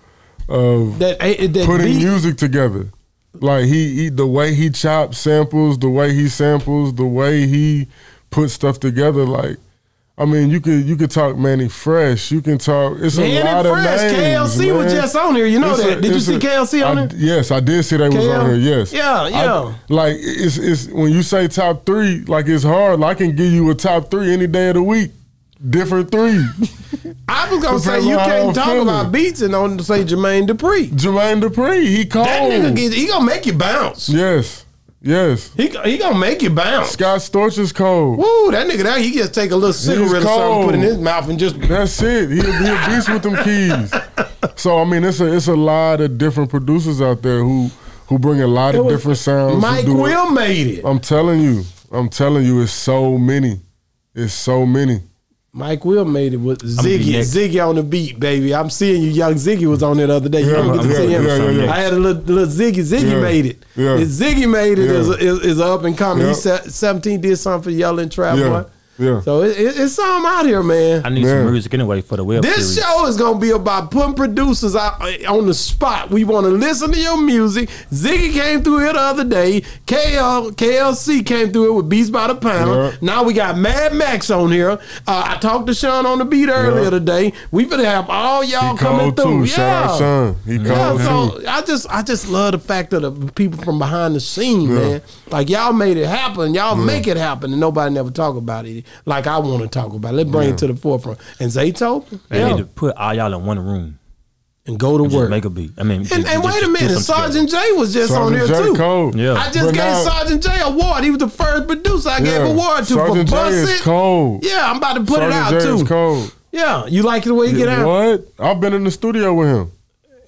of That eh, that putting beat. music together. Like he, he, the way he chops samples, the way he samples, the way he puts stuff together. Like, I mean, you could you could talk Mannie Fresh. You can talk. It's Man, a lot and of Fresh, names. KLC was just on here. You know It's that. a- Did you see a- KLC on I- there? Yes, I did see they was on here. Yes. Yeah, I- yeah. like it's it's when you say top three, like it's hard. Like, I can give you a top three any day of the week. Different three. [LAUGHS] I was gonna say you can't talk feeling. about beats and on say Jermaine Dupri. Jermaine Dupri, he called. That nigga get, he gonna make you bounce. yes, yes. He he gonna make you bounce. Scott Storch is cold. Woo, that nigga that he just take a little cigarette or something, put it in his mouth, and just That's it. He he a beast with them keys. [LAUGHS] So I mean, it's a it's a lot of different producers out there who who bring a lot It of different sounds. Mike do it. Will made it. I'm telling you, I'm telling you, it's so many. It's so many. Mike Will made it with Ziggy. Ziggy on the beat, baby. I'm seeing you. Young Ziggy was on there the other day. You Yeah, don't get to yeah, see him. yeah, yeah. I had a little, little Ziggy. Ziggy made it. Ziggy made it is, is, is up and coming. Se- 17, did something for Yelling Trap. Boy. Yeah. So it, it, it's something out here, man. I need Yeah. some music anyway for the web This series. show is gonna be about putting producers out uh, on the spot. We want to listen to your music. Ziggy came through here the other day. KL KLC came through it with Beats by the Pound. Yeah. Now we got Madd Maxx on here. Uh, I talked to Sean on the beat earlier Yeah. today. We better have all y'all He coming through. too. Shout out Sean. He Yeah, so too. I just I just love the fact that the people from behind the scene, man. Like y'all made it happen. Y'all make it happen, and nobody never talk about it. Like I want to talk about. Let's bring it to the forefront. And Zayto, They yeah, need to put all y'all in one room. and go to and Just work. make a beat. I mean, and, just- and wait a minute, put something Sergeant J was just on Sergeant here J. too. Cold. Yeah. I just But gave now- Sergeant J award. He was the first producer I gave Yeah. award to Sergeant for J Bust is It. cold. Yeah, I'm about to put Sergeant it out J is too. cold. Yeah, you like the way he get out? What? I've been in the studio with him.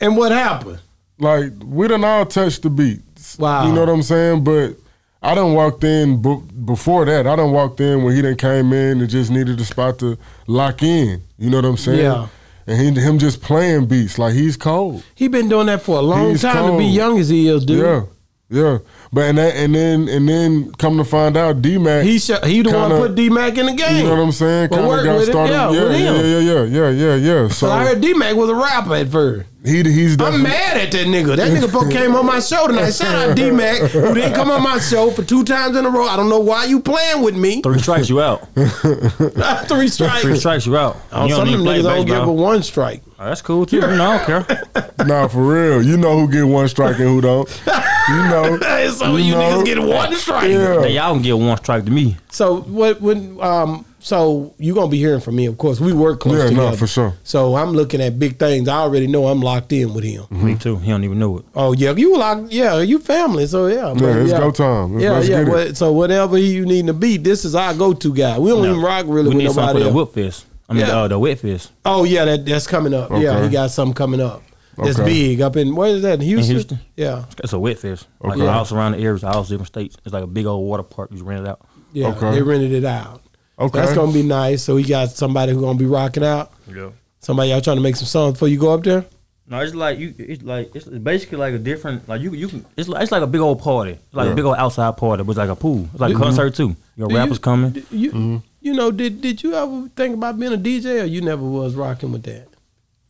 And what happened? Like we done all touched the beats. Wow. You know what I'm saying? But I done walked in b- before that. I done walked in when he done came in and just needed a spot to lock in. You know what I'm saying? Yeah. And he, him just playing beats like he's cold. He been doing that for a long He's time to be young as he is, dude. Yeah, yeah. But and that, and then and then come to find out, D Mac. He sh- he the one Kinda- put D Mac in the game. You know what I'm saying? Well, Kind work of got with it, started. yeah, yeah, yeah, yeah, yeah, yeah, yeah, yeah. So I heard D Mac was a rapper at first. he he's I'm mad at that nigga. That nigga supposed came on my show tonight. Shout out D Mac, who didn't come on my show for two times in a row. I don't know why you playing with me. Three strikes you out. [LAUGHS] Three strikes. Three strikes you out. Oh, you some of them niggas don't give a one strike. Oh, that's cool too. You know, I don't care. [LAUGHS] nah for real. You know who get one strike and who don't. [LAUGHS] You know. Hey, some of you know. niggas get one strike. Yeah. Hey, y'all can get one strike to me. So what? When um, so you gonna be hearing from me? Of course, we work close Yeah, together no, for sure. So I'm looking at big things. I already know I'm locked in with him. Me too. He don't even know it. Oh yeah, you locked. Yeah, you family. So yeah, but it's yeah. go time. Let's- yeah, let's yeah. get it. what- so whatever you need to beat, this is our go-to guy. We don't No. even rock really we with need something nobody for the else. whip fist. I mean, Yeah. uh, the wet fist Oh yeah, that that's coming up. Yeah, he got something coming up. That's Okay. big up in where is that? In Houston. Houston? Yeah, It's a wet fist. Like Okay. all surrounding areas, all different states. It's like a big old water park. You just rent it out. yeah. Okay. They rented it out. Okay. That's gonna be nice. So we got somebody who's gonna be rocking out. Yeah. Somebody y'all trying to make some songs before you go up there. No, it's like you. It's like it's basically like a different. Like you, you can. It's like it's like a big old party. It's like Yeah. a big old outside party, but it's like a pool. It's like a Mm-hmm. concert too. Your Do rappers you- coming. d- You Mm-hmm. you know did did you ever think about being a DJ or you never was rocking with that?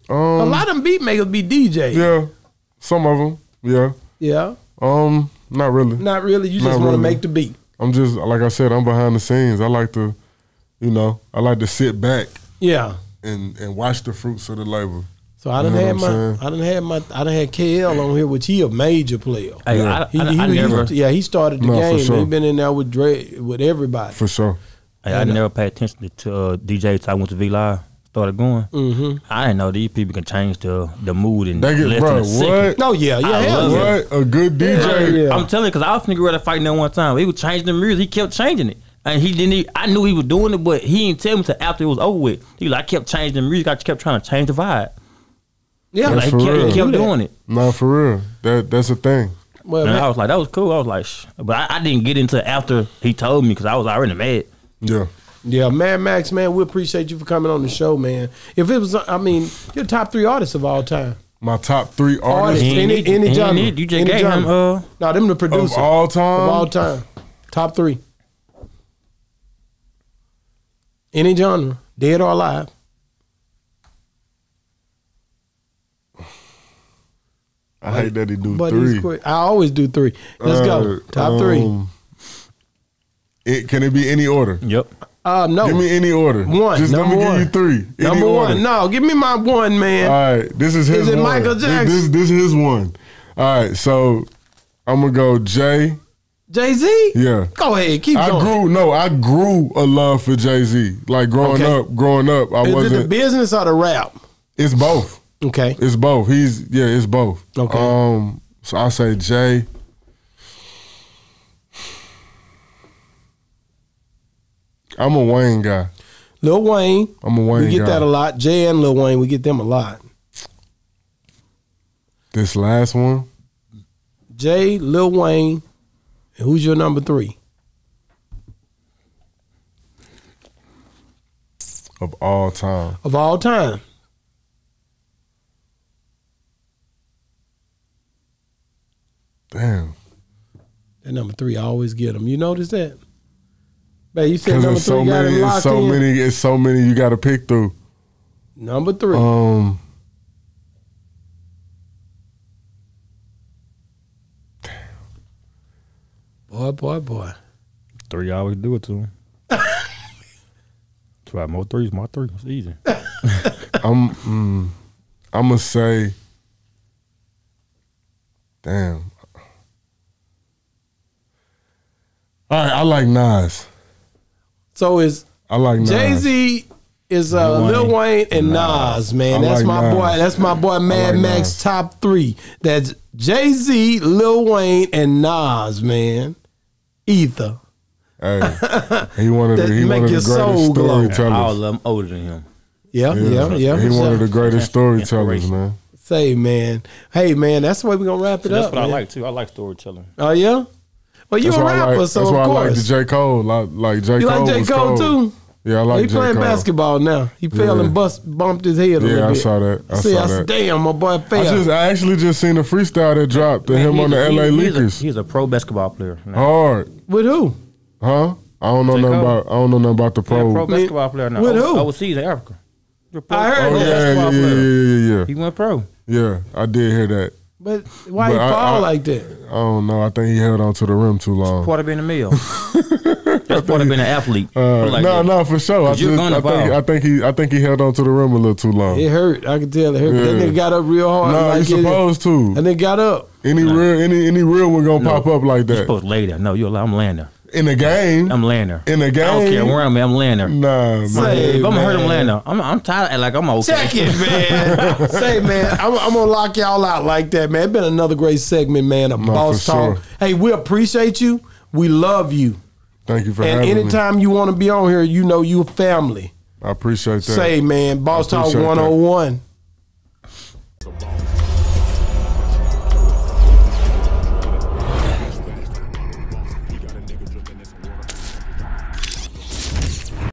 A Um, lot of them beat makers be DJs. yeah, some of them. Yeah. Yeah. Um, not really. Not really. You just want to really. make the beat. I'm just like I said. I'm behind the scenes. I like to, you know, I like to sit back Yeah. and and watch the fruits of the labor. So I done You know my, I'm saying? I done had my, I didn't have KL on here, which he a major player. Hey, Yeah. I, He, I, he- I he- never. yeah, he started the No, game. sure. He been in there with Dre, with everybody. For sure. Hey, I uh, never paid attention to, to uh, DJ I went to V Live. Started going. Mm-hmm. I didn't know these people can change the the mood and They get less bro. than a second. What? No, yeah, yeah, I hell love yeah. What a good DJ. Yeah. I'm telling you, because I was thinking about fighting that one time. He was changing the music. He kept changing it. And he didn't. e- I knew he was doing it, but he didn't tell me until after it was over with. He was like, I kept changing the music. I kept trying to change the vibe. Yeah, Like, for he kept, real. he kept Do doing it. Nah, for real. That that's a thing. Well, And man, I was like, that was cool. I was like, Shh. but I, I didn't get into it after he told me because I was already mad. Yeah. Yeah, Madd Maxx, man, we appreciate you for coming on the show, man. If it was, I mean, you're top three artists of all time. My top three Artists, artists He any, any genre, need- you just any gave him, genre. uh, no, them the producer of all time. of all time, top three. Any genre, dead or alive. I hate that he do But three. quick. I always do three. Let's go. Uh, Top three. um, It, can it be any order? Yep. Uh, no. Give me any order. One, Just let me number give you three. Any Number order. one. No, give me my one, man. All right, this is his. Is it one. Michael Jackson? This, this, is his one. All right, so I'm gonna go Jay. Jay Z? Yeah. Go ahead. Keep I going. grew no, I grew a love for Jay Z. Like growing Okay. up, growing up, I Is it the business or the rap? It's both. Okay. It's both. He's yeah, it's both. Okay. Um, so I say Jay. I'm a Wayne guy. Lil Wayne. I'm a Wayne guy. we get guy. that a lot. Jay and Lil Wayne, we get them a lot. This last one, Jay, Lil Wayne, and who's your number three? of all time. Of all time. Damn. That number three, I always get them. You notice that? Man, you said Because number there's so three got many, it it's so in. many, it's so many you got to pick through. Number three. Um, boy, boy, boy. Three hours do it to him. [LAUGHS] Try more threes, more three. It's easy. [LAUGHS] I'm, mm, I'm gonna say, damn. All right, I like Nas. So is I like Jay Z is uh, Lil Lil Wayne. Wayne and Nas, man. I That's like my Nas. boy. That's my boy Mad like Max Nas. top three. That's Jay Z, Lil Wayne, and Nas, man. Ether. Hey, [LAUGHS] he one of the he make one of your the soul greatest glow. All storytellers. of them older than him. Yeah, yeah, yeah. he for one of the greatest storytellers, man. Say, man. Hey, man. That's the way we gonna wrap it That's up. That's what I like too. I like storytelling. Oh yeah. Well, you That's a why I rapper, like, so that's of why I like the course. J Cole. Like, like J you Cole. like J was Cole too? Yeah, I like he J playing Cole. basketball now. He fell Yeah. and bust bumped his head a Yeah, little I saw that. I See, saw I that. said, damn, my boy fell. I just, I actually just seen the freestyle that dropped to him on the a- LA he- he's a- Lakers. He's a pro basketball player. now. Hard, With who? huh? I don't know J. nothing Cole. about. I don't know nothing about the He's a pro. pro basketball player now. With Over- who? Overseas in Africa. He's a pro- I heard Oh pro yeah, yeah, basketball yeah, player. yeah, yeah, He went pro. yeah. Yeah, I did hear that. But why But he I- fall I- like that? I don't know. I think he held on to the rim too long. Part of being a male. [LAUGHS] That's part of being an athlete. Uh, like no, that. no, for sure. I, 'Cause you're just, I think. I think he, I think he held on to the rim a little too long. It hurt. I could tell it hurt. But Yeah. That nigga got up real hard. no, like you're it- supposed to. And then got up. Any real, any, any real one gonna No. pop up like that. You're supposed to lay there. No, you're. I'm laying there. In the game. I'm laying there. in the game. I don't care where I'm at. I'm laying there. Nah, man. Say, If I'm hurt, I'm man. laying there. I'm, I'm tired. Like I'm okay. Check it, man. [LAUGHS] Say, man, I'm, I'm gonna lock y'all out like that, man. It's been another great segment, man. Of No, Boss Talk. sure. Hey, we appreciate you. We love you. Thank you for And having me. anytime you want to be on here, you know you a family. I appreciate that. Say, man, Boss I Talk appreciate that. 101.